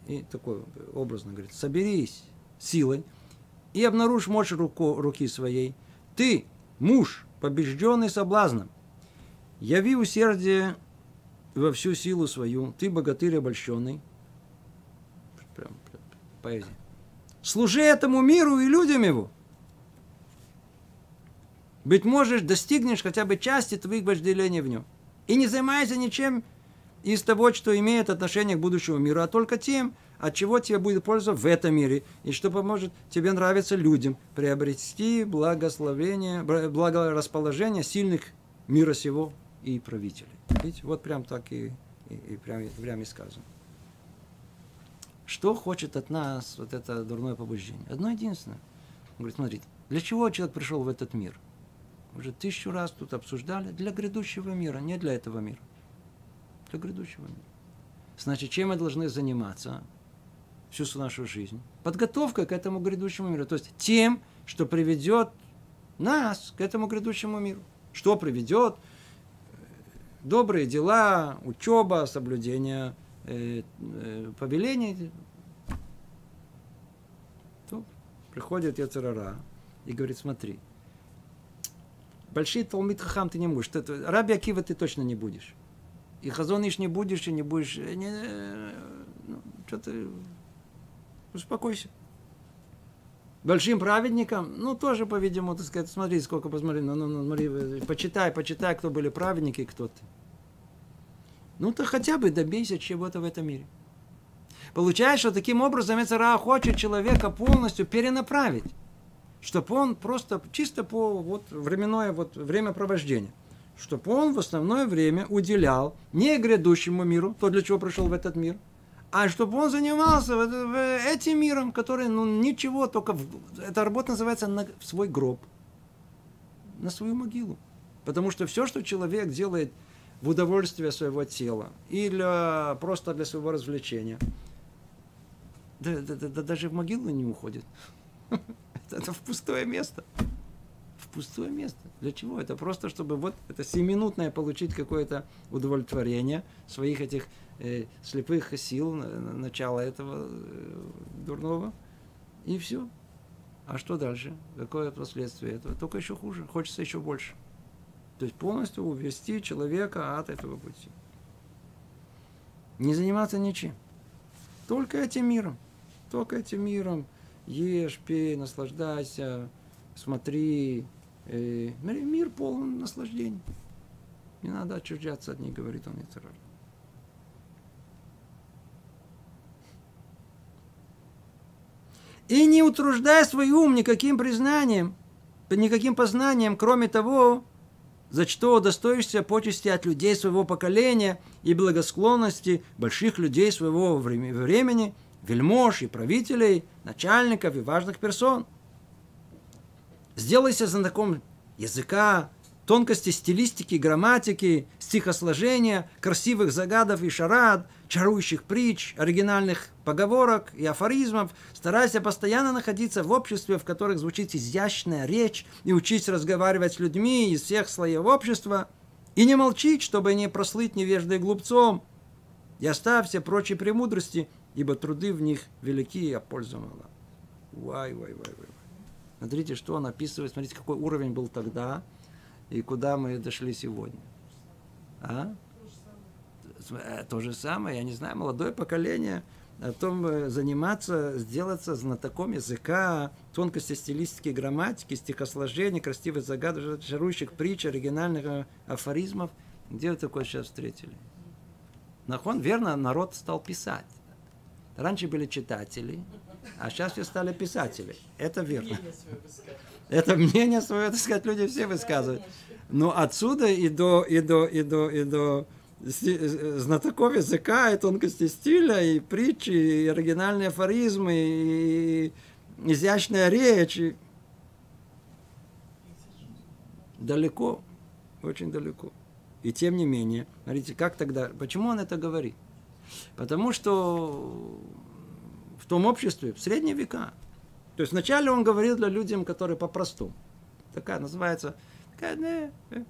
И такой образно говорит, соберись силой и обнаружь мощь руку, руки своей. Ты, муж, побежденный соблазном, яви усердие во всю силу свою, ты богатырь обольщенный. Прям, прям поэзия. Служи этому миру и людям его. Быть можешь, достигнешь хотя бы части твоих вожделений в нем. И не занимайся ничем из того, что имеет отношение к будущему миру, а только тем, от чего тебе будет польза в этом мире, и что поможет тебе нравиться людям, приобрести благословение, благорасположение сильных мира сего и правителей. Видите, вот прям так и, и, и прям, прям и сказано. Что хочет от нас вот это дурное побуждение? Одно единственное. Он говорит, смотрите, для чего человек пришел в этот мир? Уже тысячу раз тут обсуждали. Для грядущего мира, не для этого мира. Для грядущего мира. Значит, чем мы должны заниматься? всю нашу жизнь. Подготовка к этому грядущему миру. То есть тем, что приведет нас к этому грядущему миру. Что приведет? Добрые дела, учеба, соблюдение э, э, повелений. То приходит Яцерара и говорит, смотри, большие Талмит Хахам ты не будешь. Раби Акива ты точно не будешь. И Хазониш не будешь, и не будешь. Э, не, э, ну, что-то Успокойся. Большим праведникам, ну, тоже, по-видимому, так сказать, смотри, сколько, посмотри, ну, ну, ну, смотри, почитай, почитай, кто были праведники и кто ты. Ну, то хотя бы добейся чего-то в этом мире. Получается, что таким образом Эцера хочет человека полностью перенаправить, чтобы он просто чисто по вот, временное вот, времяпровождение, чтобы он в основное время уделял не грядущему миру, то, для чего пришел в этот мир – а чтобы он занимался этим миром, который, ну, ничего, только в, эта работа называется на свой гроб, на свою могилу. Потому что все, что человек делает в удовольствие своего тела или просто для своего развлечения, да, да, да, даже в могилу не уходит. Это в пустое место пустое место. Для чего? Это просто, чтобы вот это семинутное получить какое-то удовлетворение своих этих э, слепых сил, начала этого э, дурного. И все. А что дальше? Какое последствие этого? Только еще хуже. Хочется еще больше. То есть полностью увести человека от этого пути. Не заниматься ничем. Только этим миром. Только этим миром. Ешь, пей, наслаждайся, смотри, э, мир полон наслаждений. Не надо отчуждаться от них, говорит он Ицерар. И не утруждай свой ум никаким признанием, никаким познанием, кроме того, за что удостоишься почести от людей своего поколения и благосклонности больших людей своего времени, вельмож и правителей, начальников и важных персон – Сделайся знаком языка, тонкости стилистики, грамматики, стихосложения, красивых загадов и шарад, чарующих притч, оригинальных поговорок и афоризмов. Старайся постоянно находиться в обществе, в которых звучит изящная речь, и учись разговаривать с людьми из всех слоев общества. И не молчить, чтобы не прослыть невеждой глупцом. И оставь все прочие премудрости, ибо труды в них велики, а польза мала. Вай, вай, вай, вай. Смотрите, что он описывает, смотрите, какой уровень был тогда и куда мы дошли сегодня. А? То же самое, я не знаю, молодое поколение о том э, заниматься, сделаться знатоком языка, тонкости стилистики, грамматики, стихосложения, красивых загадок, чарующих притч, оригинальных э, афоризмов. Где вы такое сейчас встретили? Нахон, верно, народ стал писать. Раньше были читатели, а сейчас все стали писатели. Это верно. Это мнение свое, так сказать, люди все высказывают. Но отсюда и до, и до, и до, и до знатоков языка, и тонкости стиля, и притчи, и оригинальные афоризмы, и изящная речь. И... Далеко, очень далеко. И тем не менее, смотрите, как тогда, почему он это говорит? Потому что том обществе, в средние века. То есть вначале он говорил для людям, которые по-простому. Такая называется такая не, не,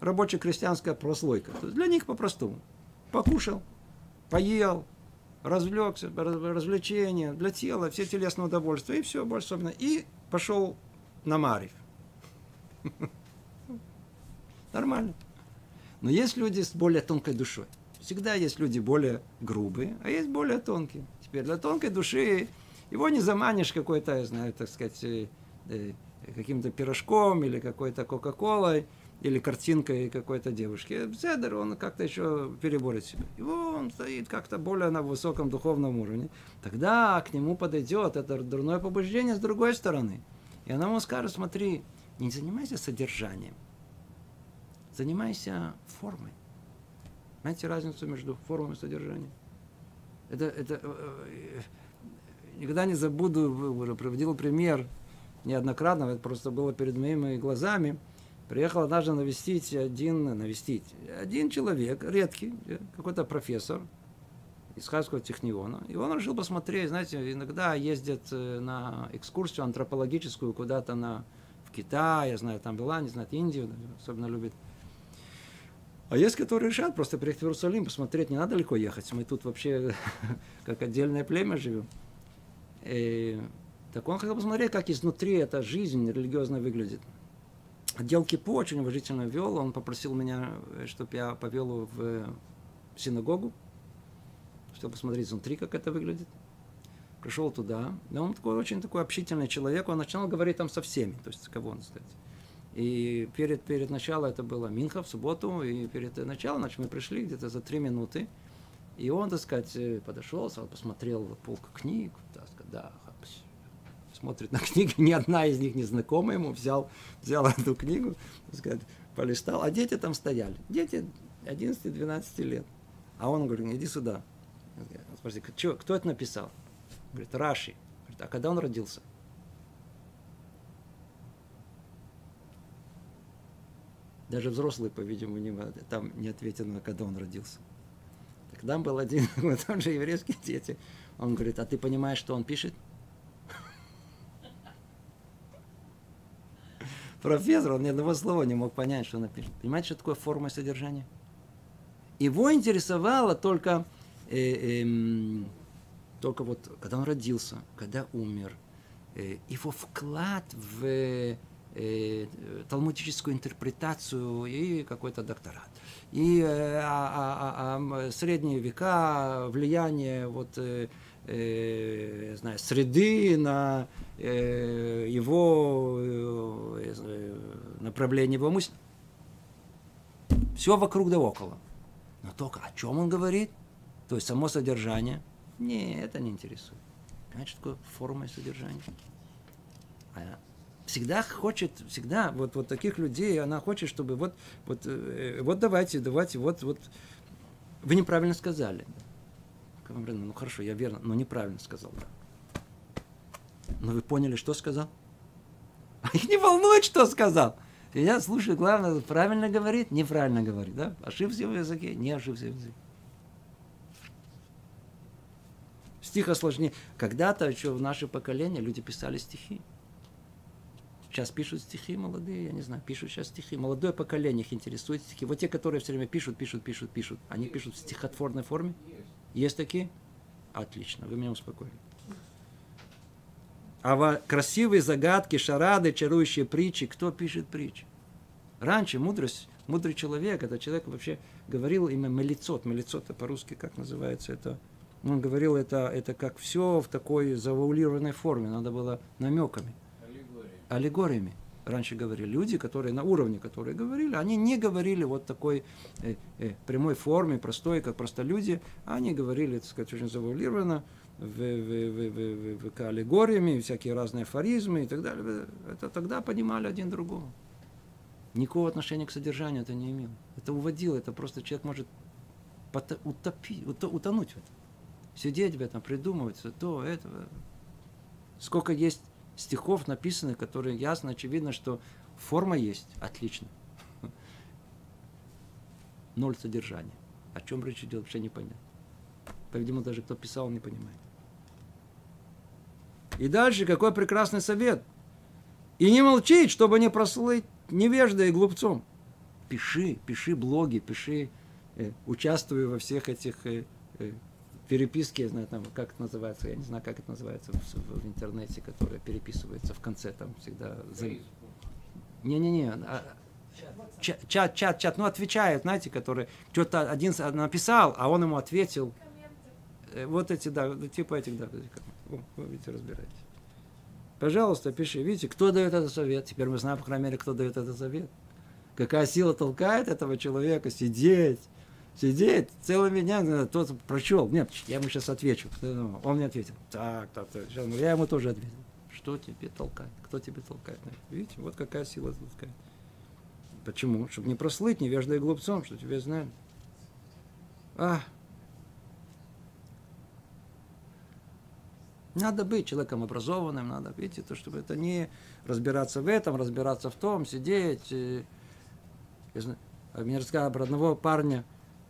рабоче-крестьянская прослойка. То есть для них по-простому. Покушал, поел, развлекся, развлечения для тела, все телесные удовольствия, и все, больше особенно. И пошел на Марив. Нормально. Но есть люди с более тонкой душой. Всегда есть люди более грубые, а есть более тонкие. Теперь для тонкой души его не заманишь какой-то, я знаю, так сказать, э, э, каким-то пирожком или какой-то кока-колой. или картинкой какой-то девушки. Седер, он как-то еще переборет себя. Его он стоит как-то более на высоком духовном уровне. Тогда к нему подойдет это дурное побуждение с другой стороны. И она ему скажет, смотри, не занимайся содержанием, занимайся формой. Знаете разницу между формой и содержанием? Это, это, э, э, никогда не забуду, уже проводил пример неоднократно, это просто было перед моими глазами. Приехал однажды навестить один, навестить, один человек, редкий, какой-то профессор из Хайского техниона. И он решил посмотреть, знаете, иногда ездят э, на экскурсию антропологическую куда-то на, в Китай, я знаю, там была, не знаю, Индию, особенно любит. А есть, которые решат просто приехать в Иерусалим, посмотреть, не надо далеко ехать. Мы тут вообще как отдельное племя живем. И, так он хотел посмотреть, как изнутри эта жизнь религиозно выглядит. Отдел Кипу очень уважительно вел. Он попросил меня, чтобы я повел его в синагогу, чтобы посмотреть изнутри, как это выглядит. Пришел туда. Да он такой очень такой общительный человек. Он начал говорить там со всеми. То есть, кого он, кстати. И перед, перед началом это было Минха в субботу, и перед началом, значит, мы пришли где-то за три минуты, и он, так сказать, подошел, посмотрел полку книг, так сказать, да, смотрит на книги, ни одна из них не знакома ему, взял, взял эту книгу, так сказать, полистал, а дети там стояли, дети 11-12 лет. А он говорит, иди сюда. Спросите, кто это написал? Говорит, Раши. Говорит, а когда он родился? Даже взрослые, по-видимому, там не ответили, на когда он родился. Так там был один, вот он же еврейские дети. Он говорит, а ты понимаешь, что он пишет? Профессор, он ни одного слова не мог понять, что он пишет. Понимаете, что такое форма содержания? Его интересовало только, э, э, только вот, когда он родился, когда умер, э, его вклад в э, талмудическую интерпретацию и какой-то докторат. И э, а, а, а, средние века, влияние вот, э, э, знаю, среды на э, его э, направление его мысли. Все вокруг да около. Но только о чем он говорит? То есть само содержание? Не, это не интересует. Что такое форма и содержание? А всегда хочет, всегда вот, вот таких людей, она хочет, чтобы вот, вот, э, вот давайте, давайте, вот, вот. Вы неправильно сказали. Ну хорошо, я верно, но неправильно сказал. Да. Но вы поняли, что сказал? Их не волнует, что сказал. Я слушаю, главное, правильно говорит, неправильно говорит. Да? Ошибся в языке, не ошибся в языке. Стих осложнее. Когда-то еще в наше поколение люди писали стихи. Сейчас пишут стихи молодые, я не знаю, пишут сейчас стихи. Молодое поколение их интересует стихи. Вот те, которые все время пишут, пишут, пишут, пишут. Они пишут в стихотворной форме. Есть такие? Отлично, вы меня успокоили. А красивые загадки, шарады, чарующие притчи, кто пишет притчи? Раньше мудрость, мудрый человек, это человек вообще говорил имя мелицот. Мелицот это по-русски как называется это? Он говорил это, это как все в такой завуалированной форме, надо было намеками аллегориями. Раньше говорили люди, которые на уровне, которые говорили, они не говорили вот такой э, э, прямой форме, простой, как просто люди, они говорили, так сказать, очень завуалированно, в, в, в, в, в, в аллегориями, всякие разные афоризмы и так далее. Это тогда понимали один другого. Никакого отношения к содержанию это не имело. Это уводило, это просто человек может утопить, утонуть в этом. Сидеть в этом, придумывать то, это. Сколько есть стихов написаны, которые ясно, очевидно, что форма есть, отлично. Ноль содержания. О чем речь идет, вообще непонятно. По-видимому, даже кто писал, не понимает. И дальше какой прекрасный совет. И не молчить, чтобы не прослыть невеждой и глупцом. Пиши, пиши блоги, пиши, э, участвуй во всех этих э, э, переписки, я знаю, там, как это называется, я не знаю, как это называется в, в интернете, которая переписывается в конце, там всегда... За... Не-не-не, а, чат, чат, чат, чат, ну, отвечают, знаете, которые что-то один написал, а он ему ответил. Комменты. Вот эти, да, типа этих, да, О, вы видите, разбираетесь. Пожалуйста, пиши. Видите, кто дает этот совет? Теперь мы знаем, по крайней мере, кто дает этот совет. Какая сила толкает этого человека сидеть, сидеть целыми днями, тот прочел. Нет, я ему сейчас отвечу. Он мне ответил. Так, так, так. Я ему тоже ответил. Что тебе толкает? Кто тебе толкает? Видите, вот какая сила толкает. Почему? Чтобы не прослыть невеждой глупцом, что тебя знают. А, Надо быть человеком образованным, надо, видите, то, чтобы это не разбираться в этом, разбираться в том, сидеть. И, я знаю, мне рассказали про одного парня,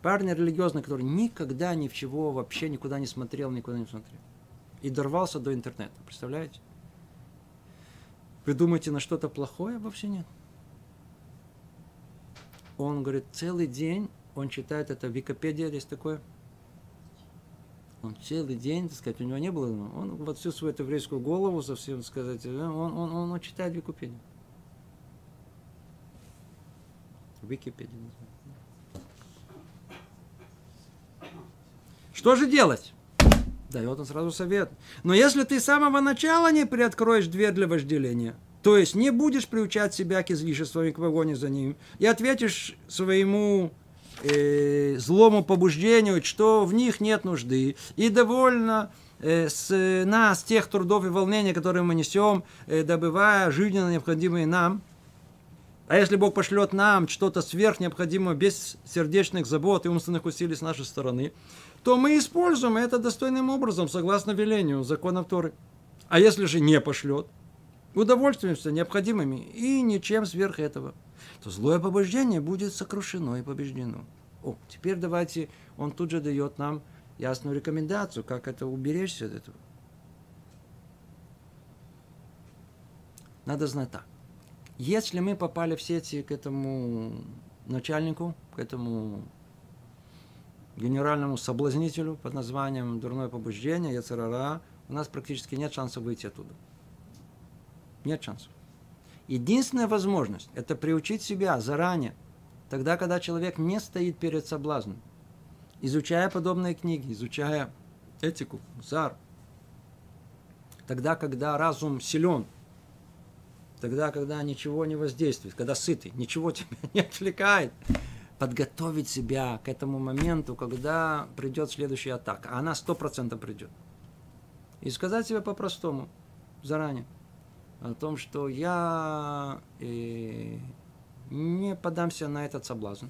парня религиозного, который никогда ни в чего вообще никуда не смотрел, никуда не смотрел. И дорвался до интернета, представляете? Вы думаете на что-то плохое? Вообще нет. Он говорит, целый день он читает это, Википедия есть такое – он целый день, так сказать, у него не было, он вот всю свою еврейскую голову, совсем сказать, он, он, он, он читает Википедию. Википедия Что же делать? Дает он сразу совет. Но если ты с самого начала не приоткроешь дверь для вожделения, то есть не будешь приучать себя к излишествам и к вагоне за ним, и ответишь своему э, злому побуждению, что в них нет нужды, и довольно э, с нас тех трудов и волнений, которые мы несем, э, добывая жизненно необходимые нам. А если Бог пошлет нам что-то сверх необходимое без сердечных забот и умственных усилий с нашей стороны, то мы используем это достойным образом, согласно велению законов Торы. А если же не пошлет, удовольствуемся необходимыми и ничем сверх этого – то злое побуждение будет сокрушено и побеждено. О, теперь давайте, он тут же дает нам ясную рекомендацию, как это уберечься от этого. Надо знать так. Если мы попали в сети к этому начальнику, к этому генеральному соблазнителю под названием дурное побуждение, яцерара, у нас практически нет шанса выйти оттуда. Нет шансов. Единственная возможность – это приучить себя заранее, тогда, когда человек не стоит перед соблазном, изучая подобные книги, изучая этику, зар, тогда, когда разум силен, тогда, когда ничего не воздействует, когда сытый, ничего тебя не отвлекает, подготовить себя к этому моменту, когда придет следующая атака. А она сто процентов придет. И сказать себе по-простому, заранее – о том, что я э, не подамся на этот соблазн.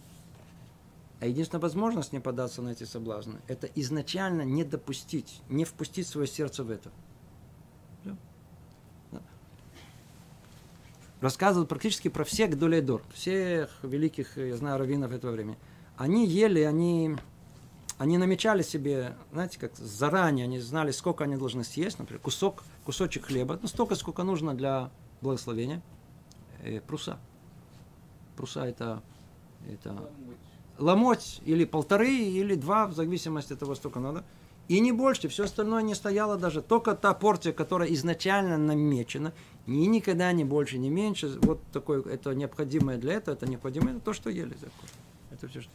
А единственная возможность не податься на эти соблазны, это изначально не допустить, не впустить свое сердце в это. Рассказывают практически про всех Долейдор, всех великих, я знаю, раввинов этого времени. Они ели, они, они намечали себе, знаете, как заранее, они знали, сколько они должны съесть, например, кусок – кусочек хлеба, ну, столько, сколько нужно для благословения, э, пруса. Пруса это, это ломоть или полторы, или два, в зависимости от того, сколько надо. И не больше, все остальное не стояло даже. Только та порция, которая изначально намечена, ни никогда не больше, не меньше. Вот такое, это необходимое для этого, это необходимое, то, что ели. Это все, что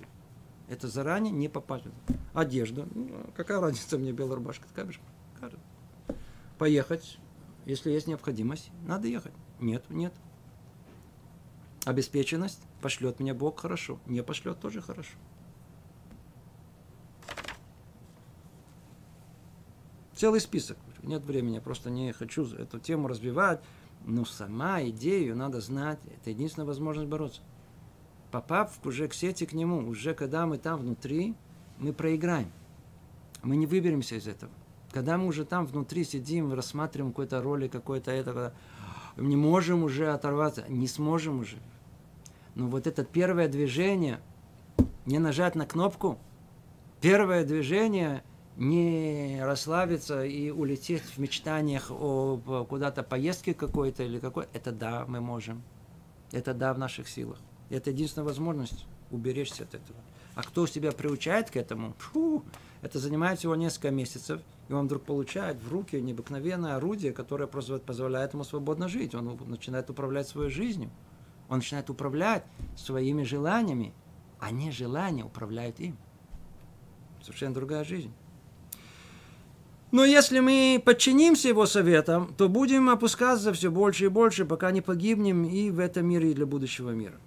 Это заранее не попали. Одежда. Ну, какая разница мне белая рубашка, такая поехать, если есть необходимость, надо ехать. Нет, нет. Обеспеченность пошлет меня Бог хорошо, не пошлет тоже хорошо. Целый список. Нет времени, я просто не хочу эту тему развивать. Но сама идею надо знать. Это единственная возможность бороться. Попав уже к сети к нему, уже когда мы там внутри, мы проиграем. Мы не выберемся из этого. Когда мы уже там внутри сидим, рассматриваем какой-то ролик, какой-то этого, не можем уже оторваться, не сможем уже. Но вот это первое движение, не нажать на кнопку, первое движение не расслабиться и улететь в мечтаниях о куда-то поездке какой-то или какой, это да, мы можем. Это да, в наших силах. Это единственная возможность уберечься от этого. А кто себя приучает к этому, фу, это занимает всего несколько месяцев, и он вдруг получает в руки необыкновенное орудие, которое позволяет ему свободно жить. Он начинает управлять своей жизнью. Он начинает управлять своими желаниями, а не желания управляют им. Совершенно другая жизнь. Но если мы подчинимся его советам, то будем опускаться все больше и больше, пока не погибнем и в этом мире, и для будущего мира.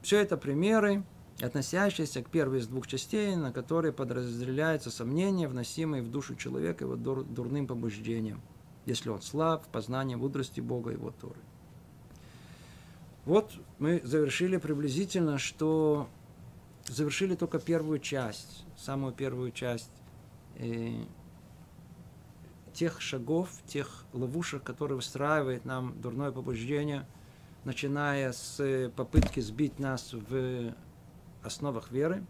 Все это примеры, относящиеся к первой из двух частей, на которые подразделяются сомнения, вносимые в душу человека его дур, дурным побуждением, если он слаб в познании мудрости Бога и его Торы. Вот мы завершили приблизительно, что завершили только первую часть, самую первую часть э, тех шагов, тех ловушек, которые выстраивает нам дурное побуждение, начиная с попытки сбить нас в основах веры.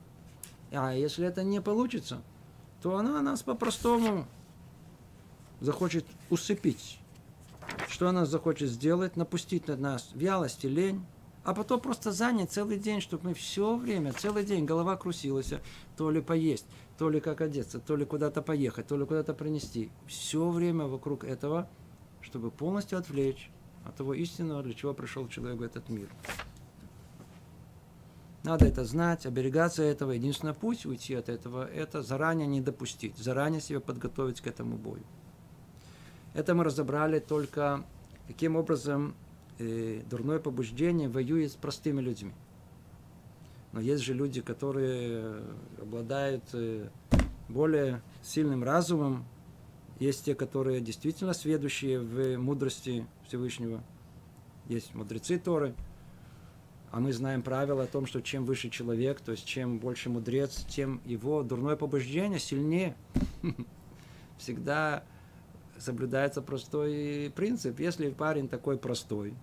А если это не получится, то она нас по-простому захочет усыпить. Что она захочет сделать? Напустить на нас вялость и лень, а потом просто занять целый день, чтобы мы все время, целый день голова крутилась, то ли поесть, то ли как одеться, то ли куда-то поехать, то ли куда-то принести. Все время вокруг этого, чтобы полностью отвлечь от того истинного, для чего пришел человек в этот мир. Надо это знать, оберегаться этого. Единственный путь уйти от этого – это заранее не допустить, заранее себя подготовить к этому бою. Это мы разобрали только, каким образом э, дурное побуждение воюет с простыми людьми. Но есть же люди, которые обладают э, более сильным разумом, есть те, которые действительно сведущие в мудрости Всевышнего. Есть мудрецы Торы. А мы знаем правило о том, что чем выше человек, то есть чем больше мудрец, тем его дурное побуждение сильнее. Всегда соблюдается простой принцип. Если парень такой простой,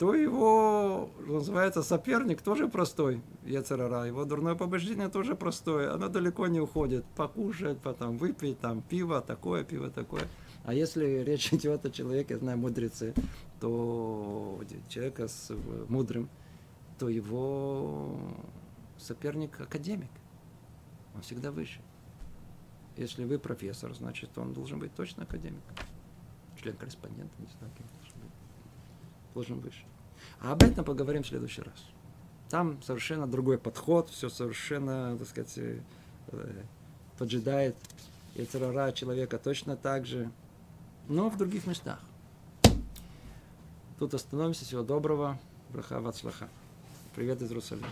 то его, называется, соперник тоже простой, Ецерара. Его дурное побуждение тоже простое. Оно далеко не уходит. Покушать, потом выпить, там, пиво, такое, пиво, такое. А если речь идет о человеке, знаю, мудрецы, то человека с мудрым, то его соперник академик. Он всегда выше. Если вы профессор, значит, он должен быть точно академик. Член-корреспондент, не знаю, кем Должен выше. А об этом поговорим в следующий раз. Там совершенно другой подход, все совершенно, так сказать, э, поджидает Яцерара человека точно так же, но в других местах. Тут остановимся. Всего доброго. Браха Вацлаха. Привет из Иерусалима.